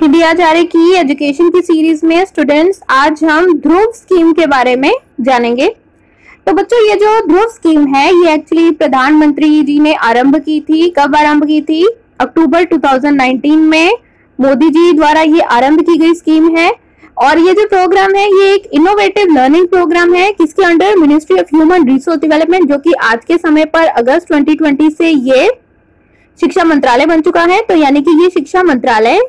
हिंदी आचार्य की एजुकेशन की सीरीज़ में स्टूडेंट्स आज हम ध्रुव स्कीम के बारे में जानेंगे। तो बच्चों, ये जो ध्रुव स्कीम है, ये एक्चुअली प्रधानमंत्री जी ने आरंभ की थी। कब आरंभ की थी? अक्टूबर 2019 में मोदी जी द्वारा ये आरंभ की गई स्कीम है। और ये जो प्रोग्राम है, ये एक इनोवेटिव लर्निंग प्रोग्राम है, किसके under ministry of human resource development जो कि आज के समय पर अगस्त 2020 से ये शिक्षा मंत्रालय बन चुका है। तो यानी कि ये शिक्षा मंत्रालय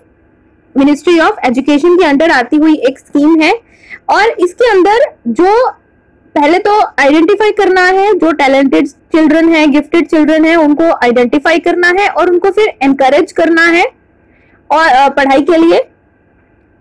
मिनिस्ट्री ऑफ़ एजुकेशन के अंडर आती हुई एक स्कीम है और इसके अंदर जो पहले तो आइडेंटिफाई करना है, जो टैलेंटेड चिल्ड्रन है गिफ्टेड चिल्ड्रन है, उनको आइडेंटिफाई करना है और उनको फिर एनकरेज करना है और पढ़ाई के लिए।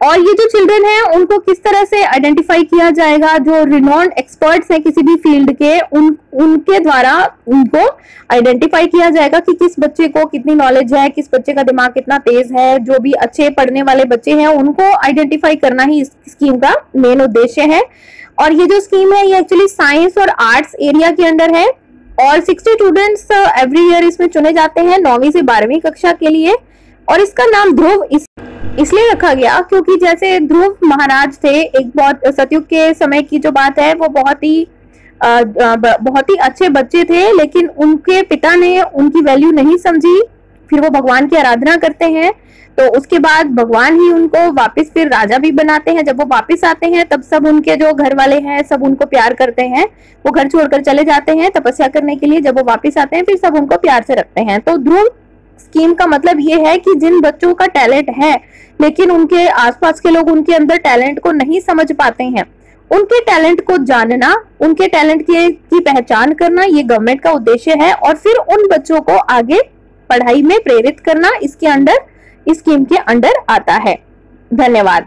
और ये जो चिल्ड्रन है, उनको किस तरह से आइडेंटिफाई किया जाएगा? जो रिनोन्ड एक्सपर्ट्स हैं किसी भी फ़ील्ड के, उन, उनके द्वारा उनको आइडेंटिफाई किया जाएगा कि किस बच्चे को कितनी नॉलेज है, किस बच्चे का दिमाग कितना तेज है, जो भी अच्छे पढ़ने वाले बच्चे हैं, उनको आइडेंटिफाई करना ही इस स्कीम का मेन उद्देश्य है। और ये जो स्कीम है, ये एक्चुअली साइंस और आर्ट्स एरिया के अंडर है। और सिक्सटी स्टूडेंट्स एवरी ईयर इसमें चुने जाते हैं नौवीं से बारहवीं कक्षा के लिए। और इसका नाम ध्रुव इस इसलिए रखा गया क्योंकि जैसे ध्रुव महाराज थे, एक बहुत सतयुग के समय की जो बात है, वो बहुत ही बहुत ही अच्छे बच्चे थे, लेकिन उनके पिता ने उनकी वैल्यू नहीं समझी, फिर वो भगवान की आराधना करते हैं। तो उसके बाद भगवान ही उनको वापस फिर राजा भी बनाते हैं। जब वो वापस आते हैं, तब सब उनके जो घर वाले हैं, सब उनको प्यार करते हैं। वो घर छोड़कर चले जाते हैं तपस्या करने के लिए। जब वो वापस आते हैं, फिर सब उनको प्यार से रखते हैं। तो ध्रुव स्कीम का मतलब ये है कि जिन बच्चों का टैलेंट है लेकिन उनके आसपास के लोग उनके अंदर टैलेंट को नहीं समझ पाते हैं। उनके टैलेंट को जानना उनके टैलेंट की, की पहचान करना ये गवर्नमेंट का उद्देश्य है और फिर उन बच्चों को आगे पढ़ाई में प्रेरित करना इसके अंडर इस स्कीम के अंडर आता है। धन्यवाद।